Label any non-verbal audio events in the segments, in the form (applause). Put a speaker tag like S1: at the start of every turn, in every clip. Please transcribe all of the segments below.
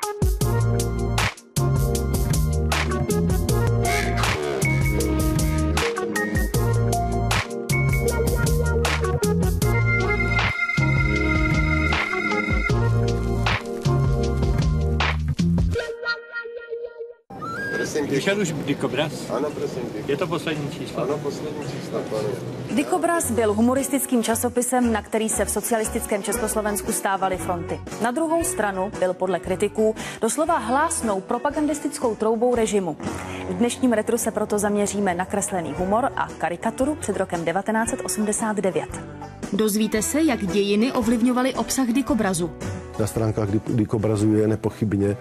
S1: Thank you.
S2: Vyšel už Dikobraz?
S1: Ano, prosím pěkně.
S2: Je to poslední číslo?
S1: Ano, poslední číslo, pane.
S3: Dikobraz byl humoristickým časopisem, na který se v socialistickém Československu stávaly fronty. Na druhou stranu byl podle kritiků doslova hlásnou propagandistickou troubou režimu. V dnešním retru se proto zaměříme na kreslený humor a karikaturu před rokem 1989. Dozvíte se, jak dějiny ovlivňovaly obsah Dikobrazu.
S4: Na stránkách Dikobrazu je nepochybně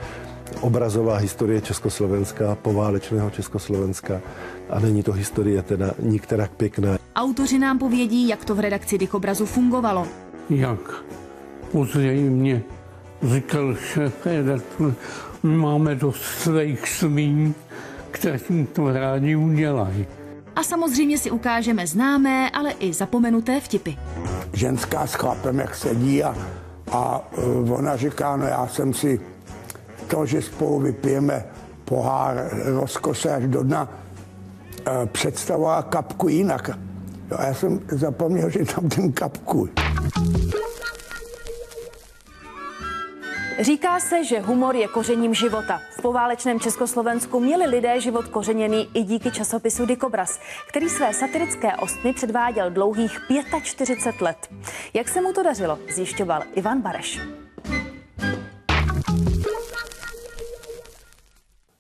S4: obrazová historie Československa, poválečného Československa a není to historie teda nikterak pěkná.
S3: Autoři nám povědí, jak to v redakci Dikobrazu fungovalo.
S5: Jak později mě říkal šéf redaktor, my máme dost svých svín, kteří to rádi udělají.
S3: A samozřejmě si ukážeme známé, ale i zapomenuté vtipy.
S6: Ženská s chlapem, jak sedí a, a ona říká, no já jsem si to, že spolu vypijeme pohár rozkose až do dna, uh, představovala kapku jinak. Jo, a já jsem zapomněl, že tam ten kapku.
S3: Říká se, že humor je kořením života. V poválečném Československu měli lidé život kořeněný i díky časopisu Dikobraz, který své satirické ostny předváděl dlouhých 45 let. Jak se mu to dařilo, zjišťoval Ivan Bareš.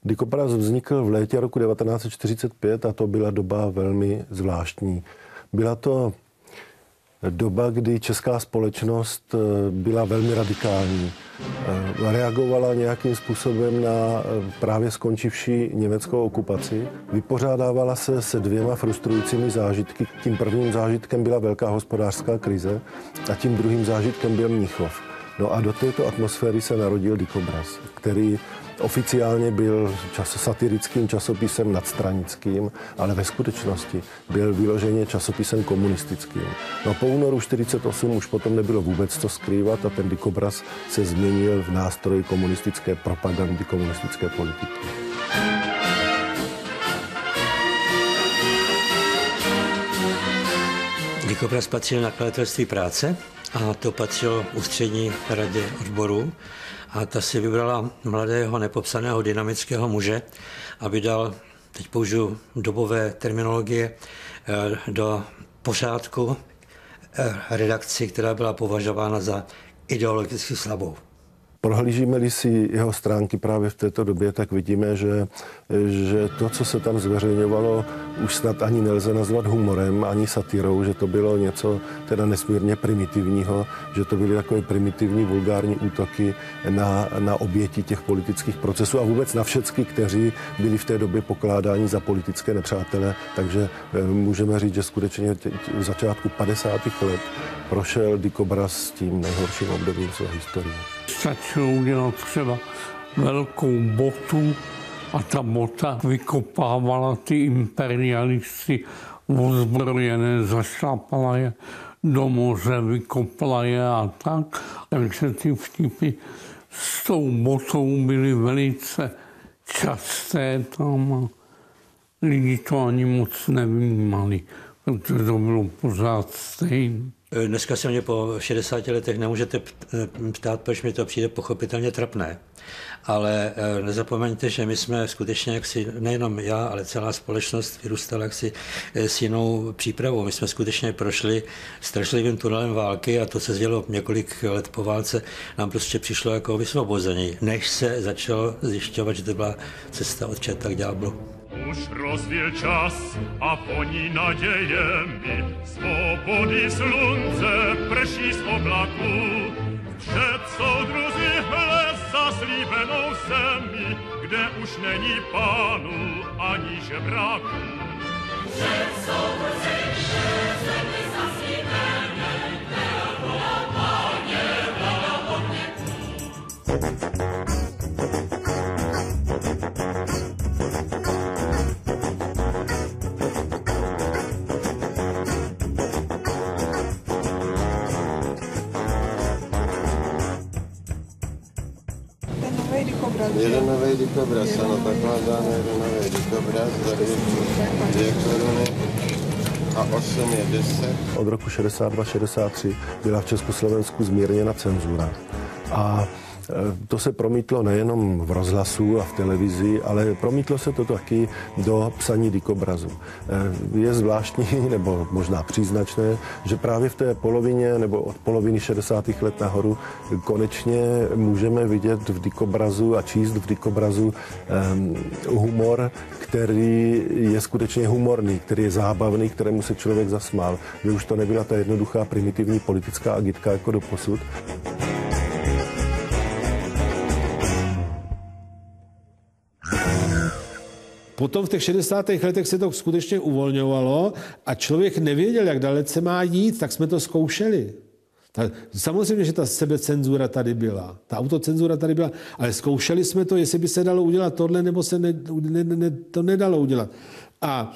S4: Dikobraz vznikl v létě roku 1945 a to byla doba velmi zvláštní. Byla to doba, kdy česká společnost eh, byla velmi radikální. Eh, reagovala nějakým způsobem na eh, právě skončivší německou okupaci. Vypořádávala se se dvěma frustrujícími zážitky. Tím prvním zážitkem byla velká hospodářská krize a tím druhým zážitkem byl Mnichov. No a do této atmosféry se narodil Dikobraz, který Oficiálně byl čas, satirickým časopisem nadstranickým, ale ve skutečnosti byl vyloženě časopisem komunistickým. No po únoru 48 už potom nebylo vůbec co skrývat a ten dikobraz se změnil v nástroj komunistické propagandy, komunistické politiky.
S2: Dikobraz patřil na nakladatelství práce a to patřilo ústřední radě odboru a ta si vybrala mladého nepopsaného dynamického muže, aby dal, teď použiju dobové terminologie, eh, do pořádku eh, redakci, která byla považována za ideologicky slabou.
S4: Prohlížíme-li si jeho stránky právě v této době, tak vidíme, že, že to, co se tam zveřejňovalo, už snad ani nelze nazvat humorem, ani satirou, že to bylo něco teda nesmírně primitivního, že to byly takové primitivní, vulgární útoky na, na oběti těch politických procesů a vůbec na všechny, kteří byli v té době pokládáni za politické nepřátele. Takže eh, můžeme říct, že skutečně v začátku 50. let prošel Dikobraz s tím nejhorším obdobím své historie
S5: stačilo udělat třeba velkou botu a ta bota vykopávala ty imperialisty ozbrojené, zašlapala je do moře, vykopla je a tak. Takže ty vtipy s tou botou byly velice časté tam a lidi to ani moc nevnímali, protože to bylo pořád stejné.
S2: Eh, dneska se mě po 60 letech nemůžete eh, ptát, proč mi to přijde pochopitelně trapné. Ale eh, nezapomeňte, že my jsme skutečně jaksi, nejenom já, ale celá společnost vyrůstala jaksi s jinou přípravou. My jsme skutečně prošli strašlivým tunelem války a to se dělo několik let po válce, nám prostě přišlo jako vysvobození, než se začalo zjišťovat, že to byla cesta od četa k ďáblu.
S7: Už rozwiel czas, a po ní nadziejemi swobody slunce prší z oblaku. Przed są drudzy les zaslíbenou zemi, kde už není pánu ani žebraku. Przed są drudzy les zaslíbenou, kde bylo páně, bylo podněku.
S1: Jeden nový dikobraz, ano, takhle dáme jeden nový dikobraz za dvě, dvě koruny a 8 je 10.
S4: Od roku 62-63 byla v Československu zmírněna cenzura. A to se promítlo nejenom v rozhlasu a v televizi, ale promítlo se to taky do psaní dikobrazu. E, je zvláštní, (laughs) nebo možná příznačné, že právě v té polovině nebo od poloviny 60. let nahoru konečně můžeme vidět v dikobrazu a číst v dikobrazu um, humor, který je skutečně humorný, který je zábavný, kterému se člověk zasmál. Že už to nebyla ta jednoduchá primitivní politická agitka jako do posud.
S8: Potom v těch 60. letech se to skutečně uvolňovalo a člověk nevěděl, jak dalece má jít, tak jsme to zkoušeli. Ta, samozřejmě, že ta sebecenzura tady byla, ta autocenzura tady byla, ale zkoušeli jsme to, jestli by se dalo udělat tohle, nebo se ne, ne, ne, to nedalo udělat. A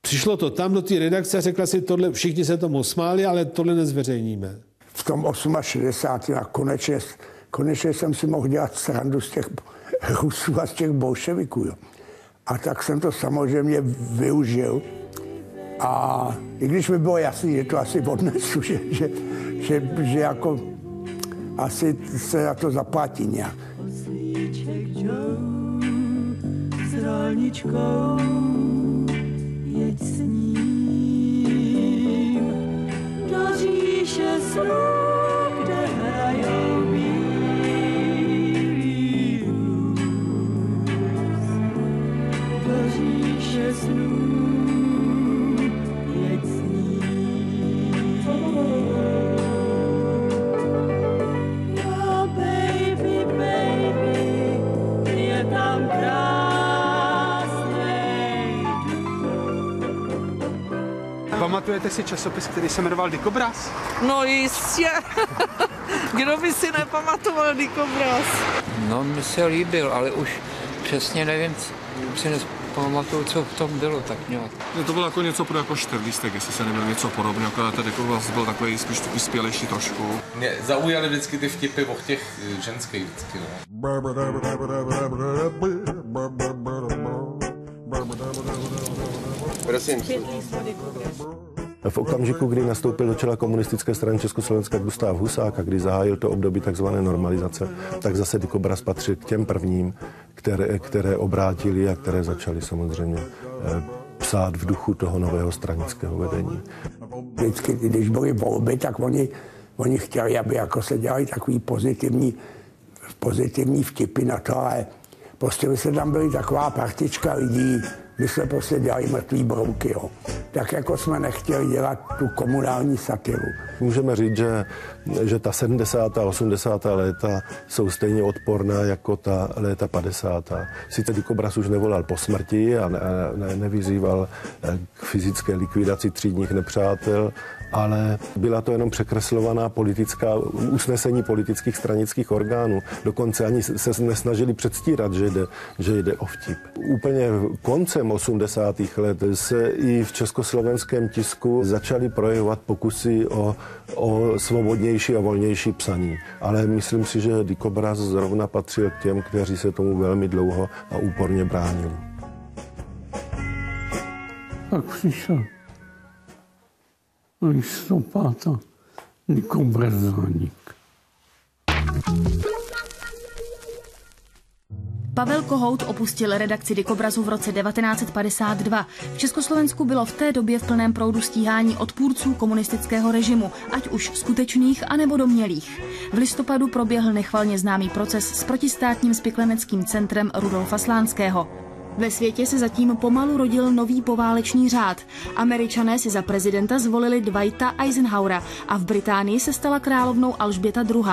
S8: přišlo to tam do té redakce a řekla si tohle, všichni se tomu smáli, ale tohle nezveřejníme.
S6: V tom 68. a konečně, konečně jsem si mohl dělat srandu z těch Rusů a z těch bolševiků. Jo. A tak jsem to samozřejmě využil. A i když mi bylo jasný, že to asi odnesu, (laughs) že, že, že, že jako asi se za to zaplatí nějak. Jeď s ním do říše snů.
S9: Pamatujete si časopis, který se jmenoval Dikobraz?
S10: No jistě. (laughs) Kdo by si nepamatoval Dikobraz?
S11: No, mi se líbil, ale už přesně nevím, si nepamatuju, co v tom bylo tak nějak.
S12: To bylo jako něco pro jako čtyřlístek, jestli se nebyl něco podobného, akorát ten Dikobraz byl takový spíš vyspělejší trošku.
S13: Mě zaujaly vždycky ty vtipy o těch ženských vždycky, no.
S1: Prosím.
S4: V okamžiku, kdy nastoupil do čela komunistické strany Československa Gustav Husák a kdy zahájil to období tzv. normalizace, tak zase Dikobraz patřil k těm prvním, které, které obrátili a které začaly samozřejmě eh, psát v duchu toho nového stranického vedení.
S6: Vždycky, když byly volby, tak oni, oni chtěli, aby jako se dělali takový pozitivní, pozitivní vtipy na to, ale prostě by se tam byly taková partička lidí, my jsme prostě dělali mrtvý brouky. Jo. Tak jako jsme nechtěli dělat tu komunální satiru.
S4: Můžeme říct, že, že ta 70. a 80. léta jsou stejně odporná jako ta léta 50. Sice Dikobraz už nevolal po smrti a ne, ne, nevyzýval eh, k fyzické likvidaci třídních nepřátel, ale byla to jenom překreslovaná politická usnesení politických stranických orgánů. Dokonce ani se nesnažili předstírat, že jde, že jde o vtip. Úplně koncem 80. let se i v československém tisku začaly projevovat pokusy o, o svobodnější a volnější psaní. Ale myslím si, že Dikobraz zrovna patřil k těm, kteří se tomu velmi dlouho a úporně bránili.
S5: Tak přišel listopáta Niko Brzáník.
S3: Pavel Kohout opustil redakci Dikobrazu v roce 1952. V Československu bylo v té době v plném proudu stíhání odpůrců komunistického režimu, ať už skutečných anebo domělých. V listopadu proběhl nechvalně známý proces s protistátním spikleneckým centrem Rudolfa Slánského. Ve světě se zatím pomalu rodil nový poválečný řád. Američané si za prezidenta zvolili Dwighta Eisenhowera a v Británii se stala královnou Alžběta II.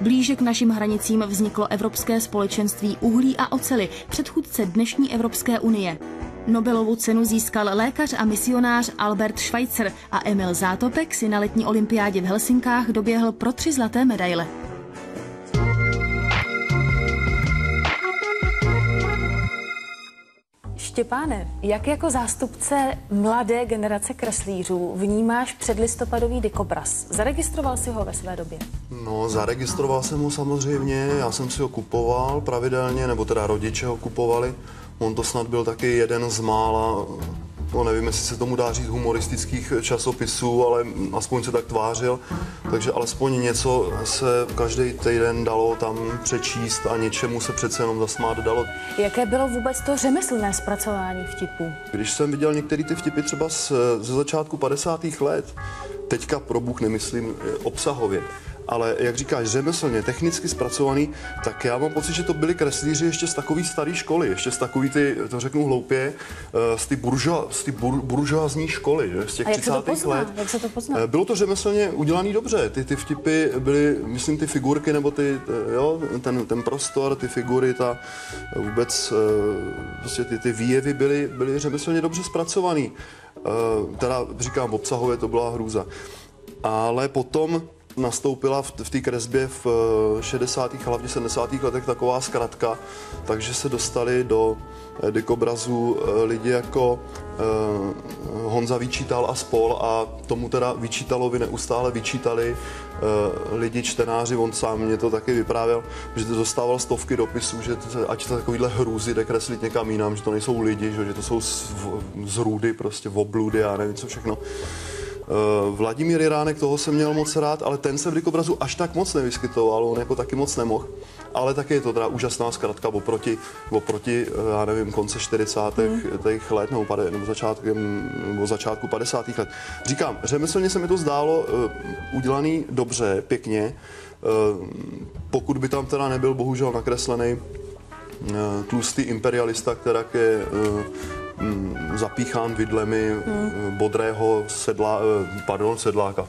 S3: Blíže k našim hranicím vzniklo Evropské společenství uhlí a ocely, předchůdce dnešní Evropské unie. Nobelovu cenu získal lékař a misionář Albert Schweitzer a Emil Zátopek si na letní olympiádě v Helsinkách doběhl pro tři zlaté medaile. Štěpáne, jak jako zástupce mladé generace kreslířů vnímáš předlistopadový dikobraz? Zaregistroval si ho ve své době?
S14: No, zaregistroval jsem ho samozřejmě, já jsem si ho kupoval pravidelně, nebo teda rodiče ho kupovali. On to snad byl taky jeden z mála no nevím, jestli se tomu dá říct humoristických časopisů, ale aspoň se tak tvářil, takže alespoň něco se každý týden dalo tam přečíst a něčemu se přece jenom zasmát dalo.
S3: Jaké bylo vůbec to řemeslné zpracování vtipů?
S14: Když jsem viděl některé ty vtipy třeba z, ze začátku 50. let, teďka pro Bůh nemyslím obsahově, ale jak říkáš, řemeslně, technicky zpracovaný, tak já mám pocit, že to byli kreslíři ještě z takové staré školy, ještě z takový ty, to řeknu hloupě, eh, z ty, buržo, z ty bur, buržoazní školy, že? z těch
S3: A jak
S14: 30.
S3: se to pozná?
S14: let.
S3: Jak se to pozná?
S14: Eh, Bylo to řemeslně udělané dobře. Ty, ty vtipy byly, myslím, ty figurky nebo ty, eh, jo, ten, ten prostor, ty figury, ta vůbec, prostě ty, ty výjevy byly, byly řemeslně dobře zpracovaný. Teda říkám, obsahově to byla hrůza. Ale potom nastoupila v, v té kresbě v 60. a hlavně 70. letech taková zkratka, takže se dostali do dikobrazu lidi jako eh, Honza vyčítal a spol a tomu teda vyčítalovi neustále vyčítali eh, lidi, čtenáři, on sám mě to taky vyprávěl, že to dostával stovky dopisů, že ať to takovýhle hrůzy jde kreslit někam jinam, že to nejsou lidi, že, to jsou z, zrůdy, prostě obludy a nevím co všechno. Uh, Vladimír Jiránek, toho jsem měl moc rád, ale ten se v dikobrazu až tak moc nevyskytoval, on jako taky moc nemohl. Ale taky je to teda úžasná zkratka oproti, oproti já nevím, konce 40. Mm. let nebo, pade, nebo, začátkem, nebo začátku 50. let. Říkám, řemeslně se mi to zdálo uh, udělaný dobře, pěkně. Pokud by tam teda nebyl bohužel nakreslený tlustý imperialista, která je zapíchán vidlemi hmm. bodrého sedla, eh, pardon, sedláka,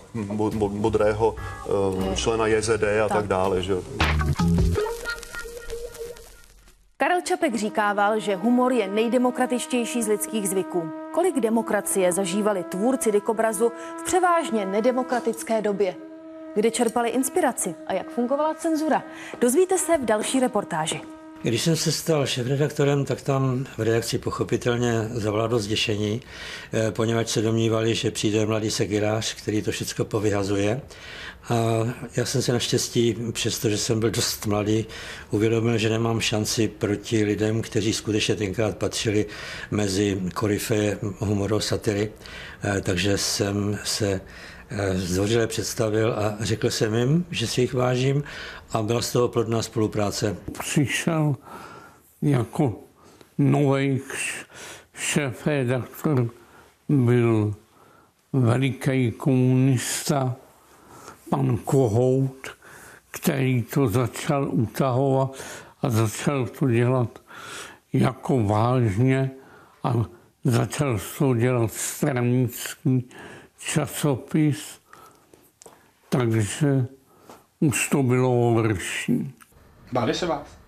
S14: bodrého eh, člena JZD a tak, tak dále. Že?
S3: Karel Čapek říkával, že humor je nejdemokratičtější z lidských zvyků. Kolik demokracie zažívali tvůrci dikobrazu v převážně nedemokratické době? Kde čerpali inspiraci a jak fungovala cenzura? Dozvíte se v další reportáži.
S2: Když jsem se stal šéfredaktorem, tak tam v redakci pochopitelně zavládlo zděšení, eh, poněvadž se domnívali, že přijde mladý segirář, který to všechno povyhazuje. A já jsem se naštěstí, přestože jsem byl dost mladý, uvědomil, že nemám šanci proti lidem, kteří skutečně tenkrát patřili mezi koryfe humoru satiry. Eh, takže jsem se zdvořile představil a řekl jsem jim, že si jich vážím a byla z toho plodná spolupráce.
S5: Přišel jako nový šéf redaktor, byl veliký komunista, pan Kohout, který to začal utahovat a začal to dělat jako vážně a začal to dělat stranický časopis. Takže už to bylo vrší.
S9: Báli se vás?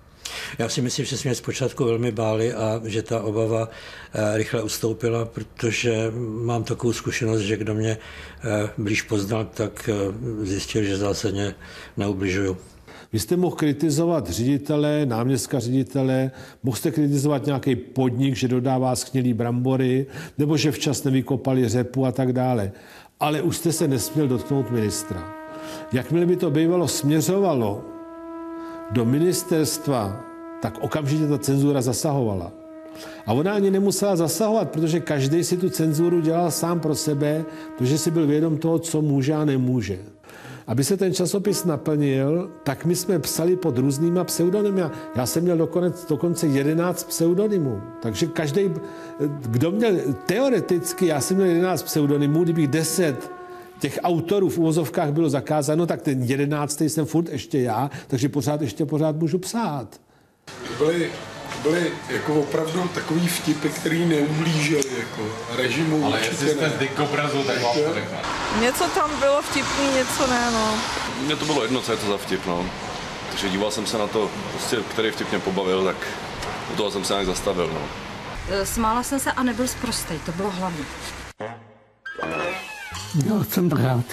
S2: Já si myslím, že jsme zpočátku velmi báli a že ta obava eh, rychle ustoupila, protože mám takovou zkušenost, že kdo mě eh, blíž poznal, tak eh, zjistil, že zásadně neubližuju.
S8: Vy jste mohl kritizovat ředitele, náměstka ředitele, mohl jste kritizovat nějaký podnik, že dodává sknělý brambory, nebo že včas nevykopali řepu a tak dále. Ale už jste se nesměl dotknout ministra. Jakmile by to bývalo směřovalo do ministerstva, tak okamžitě ta cenzura zasahovala. A ona ani nemusela zasahovat, protože každý si tu cenzuru dělal sám pro sebe, protože si byl vědom toho, co může a nemůže. Aby se ten časopis naplnil, tak my jsme psali pod různýma pseudonymy. Já jsem měl dokonec, dokonce 11 pseudonymů. Takže každý, kdo měl teoreticky, já jsem měl 11 pseudonymů, kdybych 10 těch autorů v uvozovkách bylo zakázáno, tak ten jedenáctý jsem furt ještě já, takže pořád ještě pořád můžu psát.
S15: Byly, byly jako opravdu takový vtipy, který neublížili jako režimu.
S13: Ale jestli jste z dikobrazu, tak vám to
S10: Něco tam bylo vtipný, něco ne, no.
S16: Mně to bylo jedno, co je to za vtip, no. Takže díval jsem se na to, prostě, který vtip mě pobavil, tak u toho jsem se nějak zastavil, no.
S17: Smála jsem se a nebyl zprostej, to bylo hlavní.
S5: Já jsem rád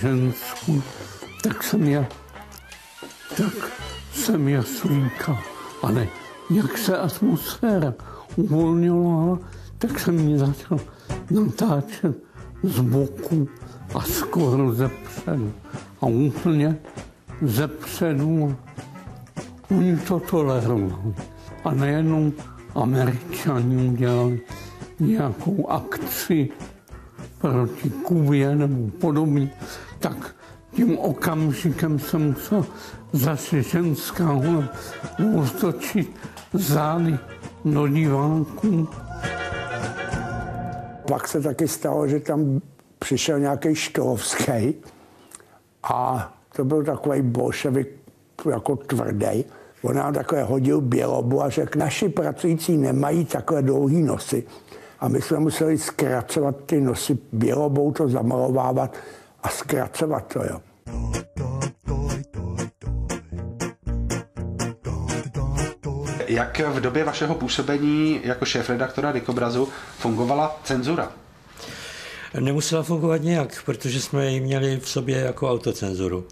S5: ženskou, tak jsem je, tak jsem je slíkal. Ale jak se atmosféra uvolňovala, tak jsem ji začal natáčet z boku a skoro ze předu. A úplně ze předu. Oni to tolerovali. A nejenom američani udělali nějakou akci proti Kubě nebo podobně, tak tím okamžikem jsem musel zase ženská otočit zády do diváků.
S6: Pak se taky stalo, že tam přišel nějaký Štolovský a to byl takový bolševik jako tvrdý. On nám takhle hodil bělobu a řekl, naši pracující nemají takhle dlouhý nosy. A my jsme museli zkracovat ty nosy bělobou, to zamalovávat a zkracovat to, jo.
S9: Jak v době vašeho působení jako šéf-redaktora Dikobrazu fungovala cenzura?
S2: Nemusela fungovat nějak, protože jsme ji měli v sobě jako autocenzuru.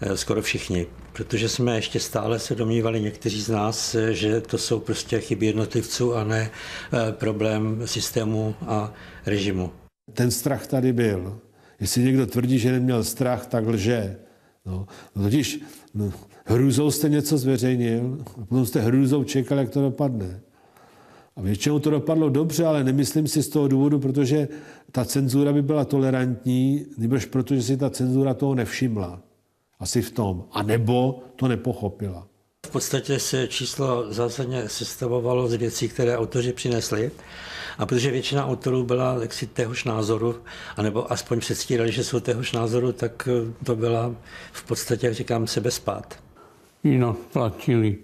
S2: Eh, skoro všichni, protože jsme ještě stále se domnívali někteří z nás, eh, že to jsou prostě chyby jednotlivců a ne eh, problém systému a režimu.
S8: Ten strach tady byl. Jestli někdo tvrdí, že neměl strach, tak lže. No, no totiž no, hrůzou jste něco zveřejnil a potom jste hrůzou čekal, jak to dopadne. A většinou to dopadlo dobře, ale nemyslím si z toho důvodu, protože ta cenzura by byla tolerantní, nebož protože si ta cenzura toho nevšimla. Asi v tom. A nebo to nepochopila.
S2: V podstatě se číslo zásadně sestavovalo z věcí, které autoři přinesli. A protože většina autorů byla jaksi téhož názoru, anebo aspoň předstírali, že jsou téhož názoru, tak to byla v podstatě, jak říkám, sebespát.
S5: Jinak platili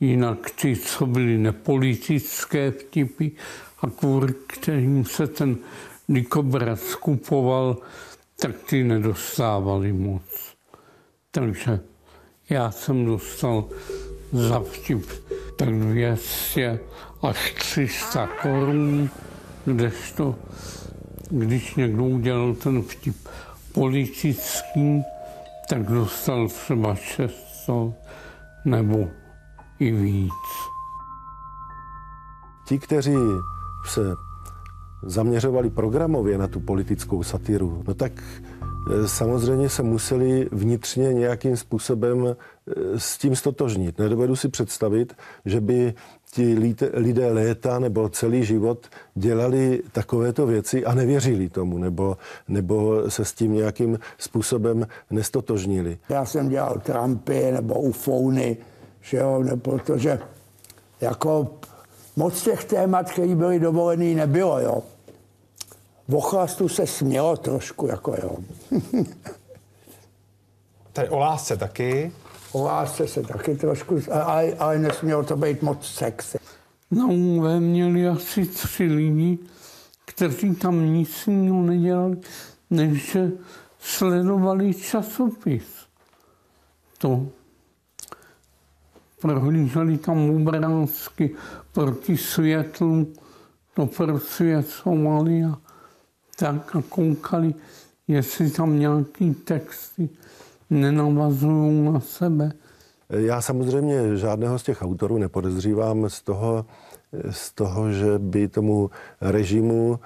S5: jinak ty, co byly nepolitické vtipy a kvůli kterým se ten dikobraz kupoval, tak ty nedostávali moc. Takže já jsem dostal za vtip tak 200 až 300 korun, kdežto když někdo udělal ten vtip politický, tak dostal třeba 600 nebo i víc.
S4: Ti, kteří se zaměřovali programově na tu politickou satiru, no tak e, samozřejmě se museli vnitřně nějakým způsobem e, s tím stotožnit. Nedovedu si představit, že by ti lidé léta nebo celý život dělali takovéto věci a nevěřili tomu, nebo, nebo se s tím nějakým způsobem nestotožnili.
S6: Já jsem dělal Trumpy nebo ufouny, že jo, ne, protože jako moc těch témat, které byly dovolený, nebylo, jo. V ochlastu se smělo trošku, jako jo. (laughs)
S9: Tady o lásce taky.
S6: O lásce se taky trošku, ale, ale nesmělo to být moc sexy.
S5: Na UV měli asi tři lidi, kteří tam nic jiného nedělali, než že sledovali časopis. To prohlíželi tam obrázky proti světlu, to prosvěcovali a tak a koukali, jestli tam nějaký texty nenavazují na sebe.
S4: Já samozřejmě žádného z těch autorů nepodezřívám z toho, z toho, že by tomu režimu,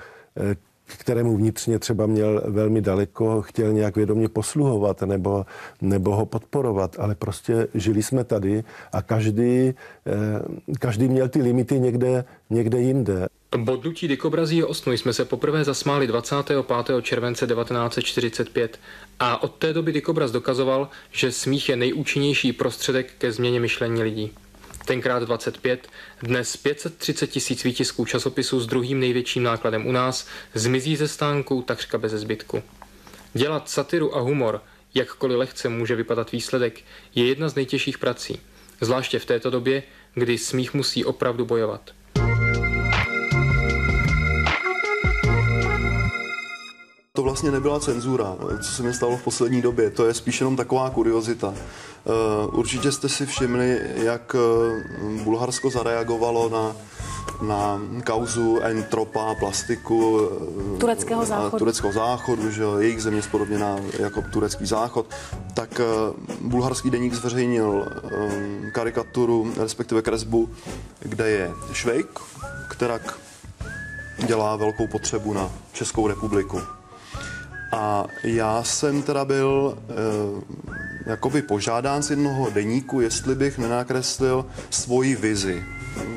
S4: kterému vnitřně třeba měl velmi daleko, chtěl nějak vědomě posluhovat nebo, nebo ho podporovat, ale prostě žili jsme tady a každý, eh, každý měl ty limity někde, někde jinde.
S18: Bodnutí dikobrazí je osnu jsme se poprvé zasmáli 25. července 1945 a od té doby dikobraz dokazoval, že smích je nejúčinnější prostředek ke změně myšlení lidí tenkrát 25, dnes 530 tisíc výtisků časopisů s druhým největším nákladem u nás, zmizí ze stánku takřka bez zbytku. Dělat satiru a humor, jakkoliv lehce může vypadat výsledek, je jedna z nejtěžších prací, zvláště v této době, kdy smích musí opravdu bojovat.
S14: To vlastně nebyla cenzura, co se mi stalo v poslední době. To je spíš jenom taková kuriozita. Eh, určitě jste si všimli, jak eh, Bulharsko zareagovalo na na kauzu entropa, plastiku.
S3: Eh, tureckého záchodu.
S14: Tureckého záchodu, že jejich země spodobněná jako turecký záchod. Tak bulharský deník zveřejnil karikaturu, respektive kresbu, kde je Švejk, která dělá velkou potřebu na Českou republiku. A já jsem teda byl e, jakoby požádán z jednoho deníku, jestli bych nenakreslil svoji vizi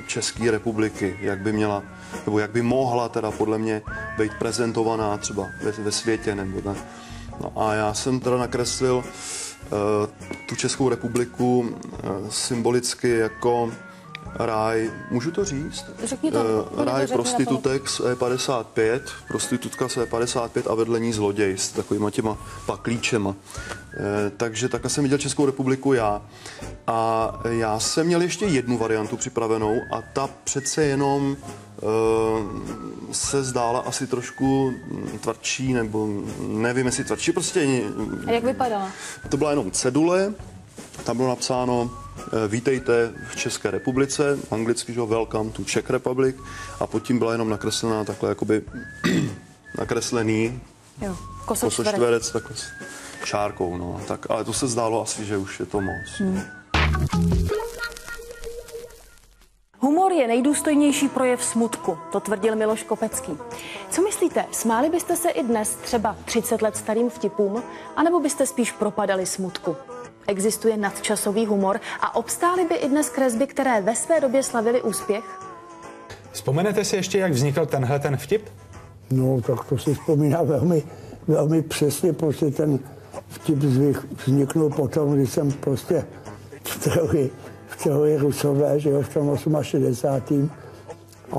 S14: České republiky, jak by měla, nebo jak by mohla teda podle mě být prezentovaná třeba ve, ve světě nebo tak. No a já jsem teda nakreslil e, tu Českou republiku e, symbolicky jako ráj, můžu to říct?
S3: Řekni to.
S14: Uh, ráj prostitutek z E55, prostitutka z E55 a vedle ní zloděj s takovýma těma paklíčema. Uh, takže takhle jsem viděl Českou republiku já. A já jsem měl ještě jednu variantu připravenou a ta přece jenom uh, se zdála asi trošku tvrdší, nebo nevím, jestli tvrdší, prostě...
S3: A jak vypadala?
S14: To byla jenom cedule, tam bylo napsáno Vítejte v České republice, anglicky, že Welcome to Czech Republic a pod tím byla jenom nakreslená takhle jakoby (clears throat) nakreslený
S3: jo,
S14: kosočtverec takhle s šárkou, no. Tak, ale to se zdálo asi, že už je to moc. Hmm.
S3: Humor je nejdůstojnější projev smutku, to tvrdil Miloš Kopecký. Co myslíte, smáli byste se i dnes třeba 30 let starým vtipům, anebo byste spíš propadali smutku? Existuje nadčasový humor a obstály by i dnes kresby, které ve své době slavily úspěch?
S19: Vzpomenete si ještě, jak vznikl tenhle ten vtip?
S6: No, tak to si vzpomíná velmi, velmi přesně, prostě ten vtip vzniknul potom, když jsem prostě v teorii, v teorii Rusové, že jo, v tom 68.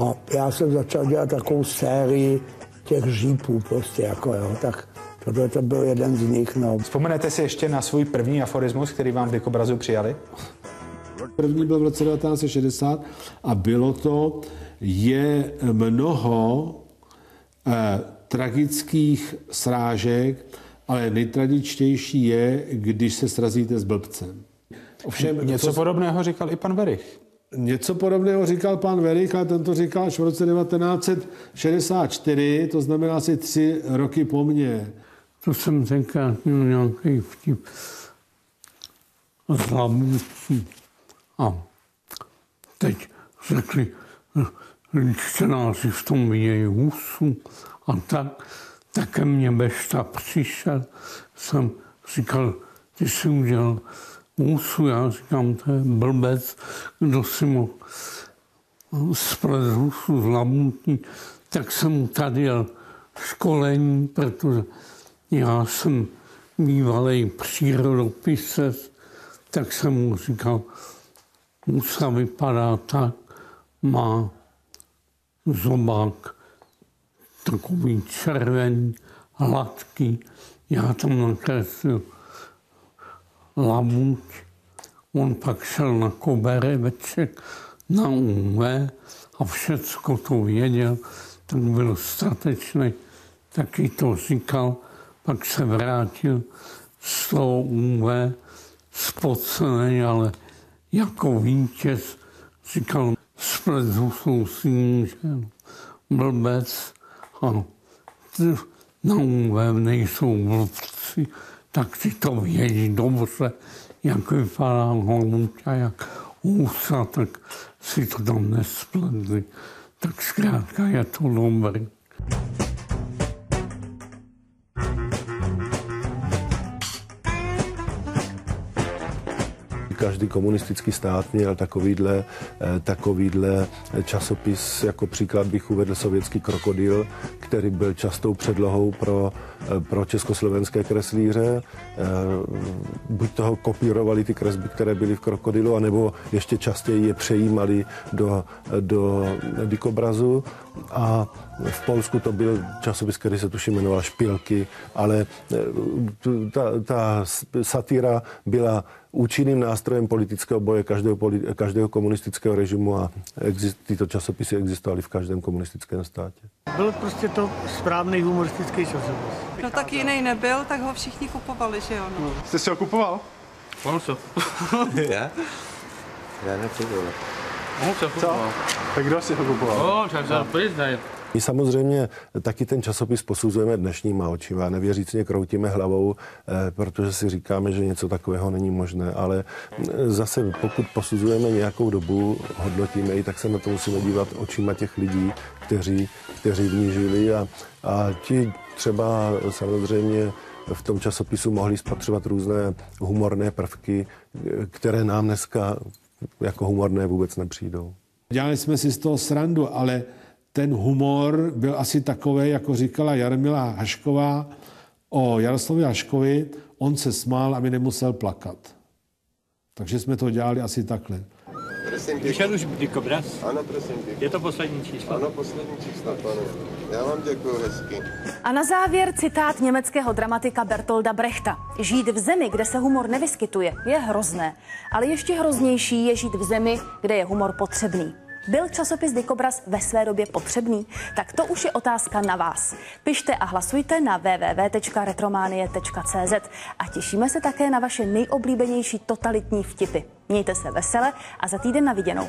S6: A já jsem začal dělat takovou sérii těch žípů prostě, jako jo, tak Tohle to byl jeden z nich. No.
S19: Vzpomenete si ještě na svůj první aforismus, který vám v Dikobrazu přijali?
S8: První byl v roce 1960 a bylo to, je mnoho eh, tragických srážek, ale nejtradičtější je, když se srazíte s blbcem.
S19: Ovšem, Něco to... podobného říkal i pan Verich.
S8: Něco podobného říkal pan Verich, ale ten to říkal až v roce 1964, to znamená asi tři roky po mně.
S5: To jsem tenkrát měl nějaký vtip z. A teď řekli, čtenáři v tom vidějí husu a tak. Také mě Bešta přišel, jsem říkal, ty jsi udělal husu, já říkám, to je blbec, kdo si mohl splet husu z Labutí, tak jsem mu tady jel školení, protože já jsem bývalý přírodopisec, tak jsem mu říkal, Musa vypadá tak, má zobák takový červený, hladký. Já tam nakreslil labuť. On pak šel na kobereček na UV a všecko to věděl, tak byl statečný, taky to říkal pak se vrátil z toho UV spocený, ale jako vítěz říkal, splet husou si můžem, blbec a na UV nejsou blbci, tak si to vědí dobře, jak vypadá holubka, jak úsa, tak si to tam nespletli. Tak zkrátka je to dobrý.
S4: Každý komunistický stát měl takovýhle, eh, takovýhle časopis, jako příklad bych uvedl sovětský krokodil, který byl častou předlohou pro, eh, pro československé kreslíře. Eh, buď toho kopírovali ty kresby, které byly v krokodilu, anebo ještě častěji je přejímali do, do dikobrazu. A v Polsku to byl časopis, který se tuším jmenoval Špilky, ale ta, ta satíra byla účinným nástrojem politického boje každého, každého komunistického režimu a exist, tyto časopisy existovaly v každém komunistickém státě.
S20: Byl prostě to správný humoristický časopis.
S10: No tak jiný nebyl, tak ho všichni kupovali, že jo? No.
S19: Jste si ho kupoval?
S13: On co? (laughs)
S1: Já? Já nepřijdu.
S13: On se kupoval.
S19: Tak kdo si ho kupoval?
S13: No, se přiznaj.
S4: My samozřejmě taky ten časopis posuzujeme dnešníma očima, nevěřícně kroutíme hlavou, eh, protože si říkáme, že něco takového není možné, ale eh, zase pokud posuzujeme nějakou dobu, hodnotíme ji, tak se na to musíme dívat očima těch lidí, kteří, kteří v ní žili a, a ti třeba samozřejmě v tom časopisu mohli spatřovat různé humorné prvky, které nám dneska jako humorné vůbec nepřijdou.
S8: Dělali jsme si z toho srandu, ale ten humor byl asi takový, jako říkala Jarmila Hašková o Jaroslavu Haškovi, on se smál, aby nemusel plakat. Takže jsme to dělali asi takhle.
S1: Prosím
S20: Vyšel už dikobraz?
S1: Ano, prosím pěkně.
S20: Je to poslední číslo?
S1: Ano, poslední číslo, pane. Já vám děkuji hezky.
S3: A na závěr citát německého dramatika Bertolda Brechta. Žít v zemi, kde se humor nevyskytuje, je hrozné. Ale ještě hroznější je žít v zemi, kde je humor potřebný. Byl časopis Dikobraz ve své době potřebný? Tak to už je otázka na vás. Pište a hlasujte na www.retromanie.cz a těšíme se také na vaše nejoblíbenější totalitní vtipy. Mějte se vesele a za týden na viděnou.